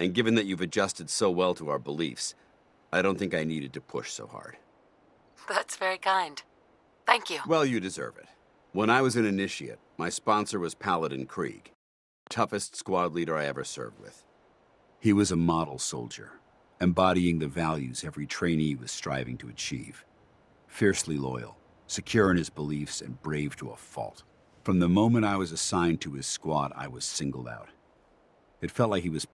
And given that you've adjusted so well to our beliefs, I don't think I needed to push so hard. That's very kind. Thank you. Well, you deserve it. When I was an initiate, my sponsor was Paladin Krieg, toughest squad leader I ever served with. He was a model soldier, embodying the values every trainee was striving to achieve. Fiercely loyal, secure in his beliefs, and brave to a fault. From the moment I was assigned to his squad, I was singled out. It felt like he was